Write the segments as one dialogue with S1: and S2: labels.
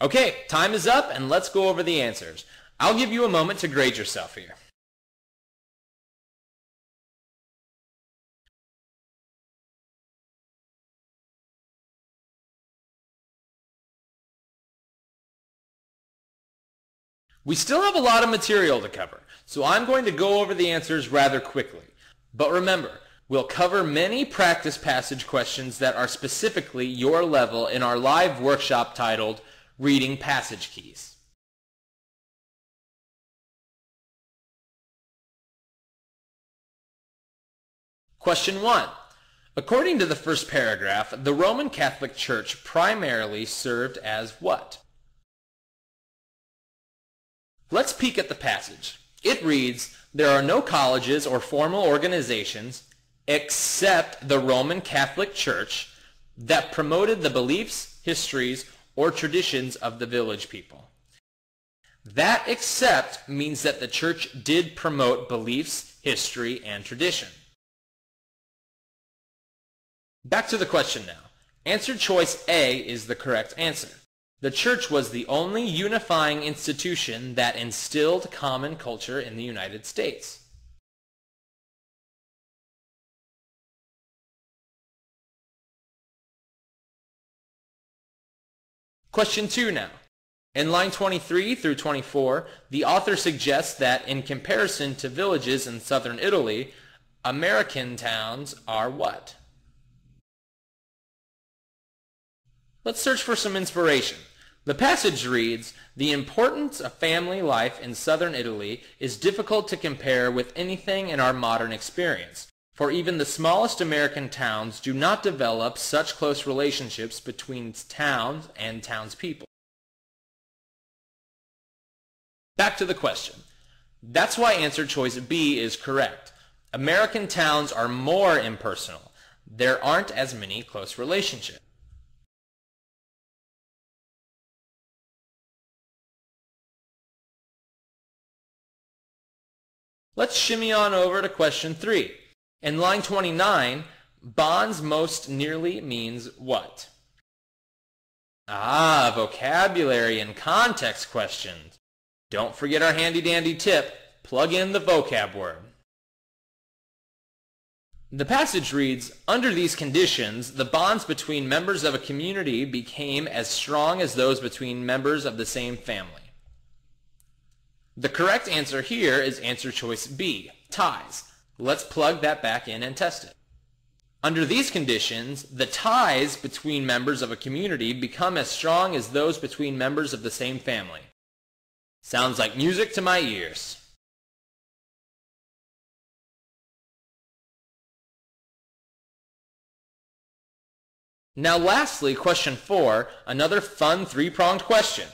S1: Okay, time is up and let's go over the answers. I'll give you a moment to grade yourself here. We still have a lot of material to cover, so I'm going to go over the answers rather quickly. But remember, we'll cover many practice passage questions that are specifically your level in our live workshop titled Reading Passage Keys. Question 1. According to the first paragraph, the Roman Catholic Church primarily served as what? Let's peek at the passage. It reads, There are no colleges or formal organizations except the Roman Catholic Church that promoted the beliefs, histories, or traditions of the village people. That except means that the church did promote beliefs, history, and tradition. Back to the question now. Answer choice A is the correct answer. The church was the only unifying institution that instilled common culture in the United States. Question 2 now. In line 23 through 24, the author suggests that in comparison to villages in southern Italy, American towns are what? Let's search for some inspiration. The passage reads, The importance of family life in southern Italy is difficult to compare with anything in our modern experience, for even the smallest American towns do not develop such close relationships between towns and townspeople. Back to the question. That's why answer choice B is correct. American towns are more impersonal. There aren't as many close relationships. Let's shimmy on over to question 3. In line 29, bonds most nearly means what? Ah, vocabulary and context questions. Don't forget our handy-dandy tip, plug in the vocab word. The passage reads, Under these conditions, the bonds between members of a community became as strong as those between members of the same family. The correct answer here is answer choice B, ties. Let's plug that back in and test it. Under these conditions, the ties between members of a community become as strong as those between members of the same family. Sounds like music to my ears. Now lastly, question four, another fun three-pronged question.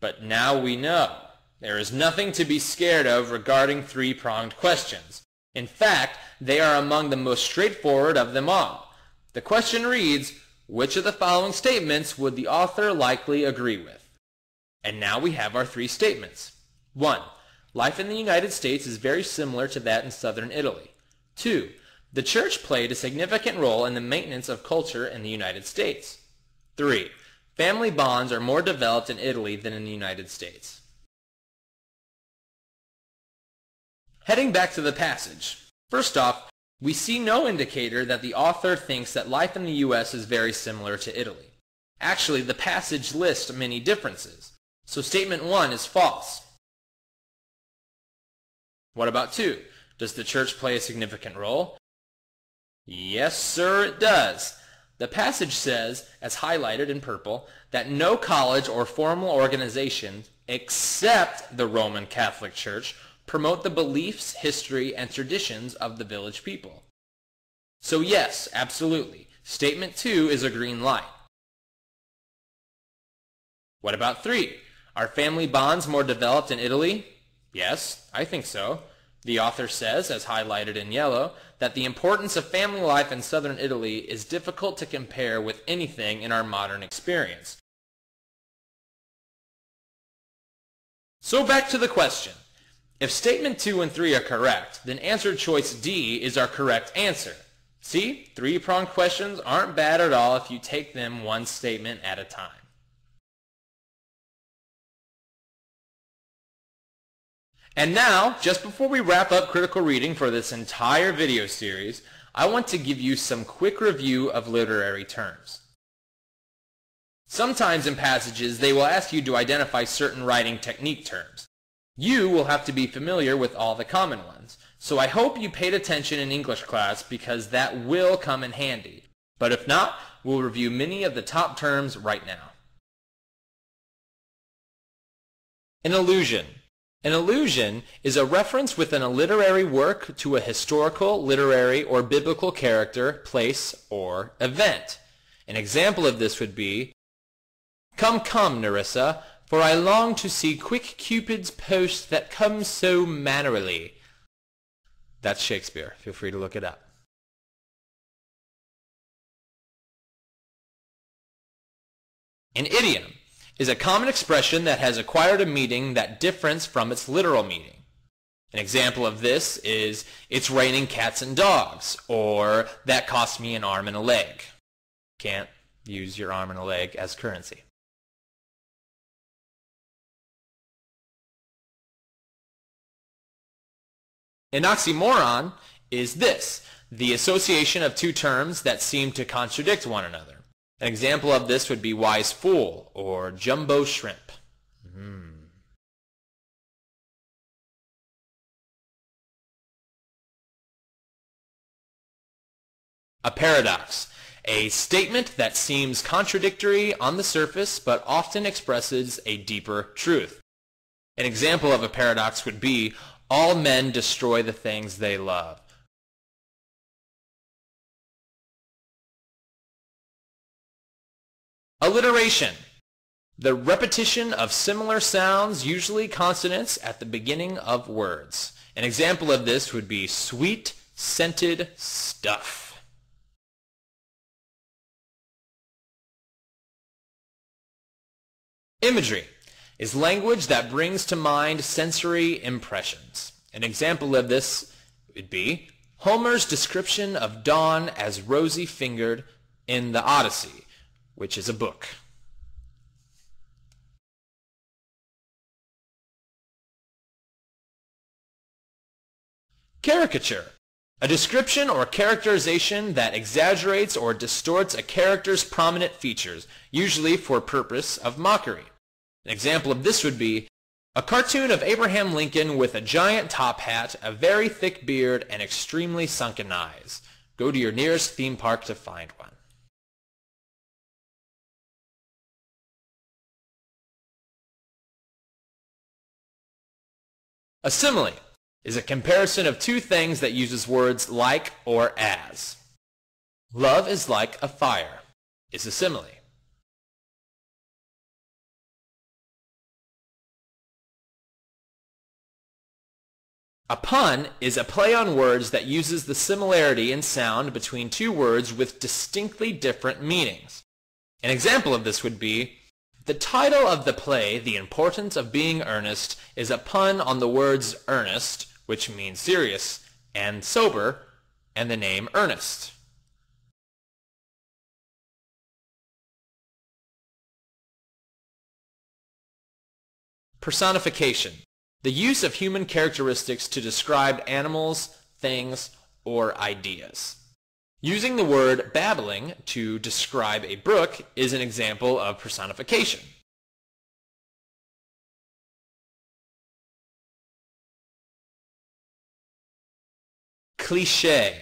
S1: But now we know. There is nothing to be scared of regarding three-pronged questions. In fact, they are among the most straightforward of them all. The question reads, which of the following statements would the author likely agree with? And now we have our three statements. 1. Life in the United States is very similar to that in southern Italy. 2. The church played a significant role in the maintenance of culture in the United States. 3. Family bonds are more developed in Italy than in the United States. Heading back to the passage. First off, we see no indicator that the author thinks that life in the U.S. is very similar to Italy. Actually, the passage lists many differences. So statement 1 is false. What about 2? Does the church play a significant role? Yes, sir, it does. The passage says, as highlighted in purple, that no college or formal organization except the Roman Catholic Church promote the beliefs, history, and traditions of the village people. So yes, absolutely. Statement 2 is a green light. What about 3? Are family bonds more developed in Italy? Yes, I think so. The author says, as highlighted in yellow, that the importance of family life in southern Italy is difficult to compare with anything in our modern experience. So back to the question. If statement 2 and 3 are correct, then answer choice D is our correct answer. See, three-pronged questions aren't bad at all if you take them one statement at a time. And now, just before we wrap up critical reading for this entire video series, I want to give you some quick review of literary terms. Sometimes in passages, they will ask you to identify certain writing technique terms. You will have to be familiar with all the common ones, so I hope you paid attention in English class because that will come in handy. But if not, we'll review many of the top terms right now. An allusion. An allusion is a reference within a literary work to a historical, literary, or biblical character, place, or event. An example of this would be, Come, come, Nerissa, for I long to see quick Cupid's post that comes so mannerly. That's Shakespeare. Feel free to look it up. An idiom is a common expression that has acquired a meaning that differs from its literal meaning. An example of this is, it's raining cats and dogs, or that cost me an arm and a leg. Can't use your arm and a leg as currency. An oxymoron is this, the association of two terms that seem to contradict one another. An example of this would be wise fool or jumbo shrimp. Mm. A paradox, a statement that seems contradictory on the surface but often expresses a deeper truth. An example of a paradox would be, all men destroy the things they love. Alliteration. The repetition of similar sounds, usually consonants, at the beginning of words. An example of this would be sweet, scented stuff. Imagery is language that brings to mind sensory impressions. An example of this would be Homer's description of dawn as rosy-fingered in the Odyssey which is a book. Caricature. A description or characterization that exaggerates or distorts a character's prominent features, usually for purpose of mockery. An example of this would be a cartoon of Abraham Lincoln with a giant top hat, a very thick beard, and extremely sunken eyes. Go to your nearest theme park to find one. A simile is a comparison of two things that uses words like or as. Love is like a fire is a simile. A pun is a play on words that uses the similarity in sound between two words with distinctly different meanings. An example of this would be, the title of the play, The Importance of Being Earnest, is a pun on the words earnest, which means serious, and sober, and the name Ernest. Personification. The use of human characteristics to describe animals, things, or ideas. Using the word babbling to describe a brook is an example of personification. Cliché.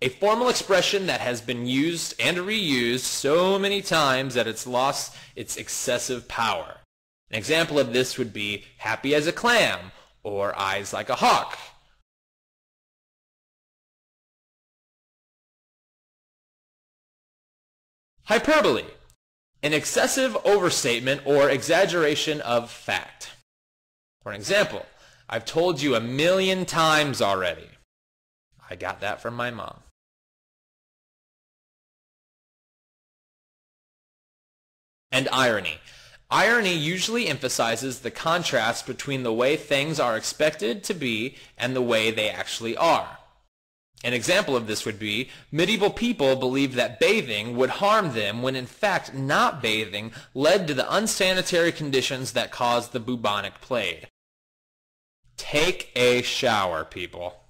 S1: A formal expression that has been used and reused so many times that it's lost its excessive power. An example of this would be happy as a clam or eyes like a hawk. Hyperbole, an excessive overstatement or exaggeration of fact. For an example, I've told you a million times already. I got that from my mom. And irony. Irony usually emphasizes the contrast between the way things are expected to be and the way they actually are. An example of this would be medieval people believed that bathing would harm them when in fact not bathing led to the unsanitary conditions that caused the bubonic plague. Take a shower, people.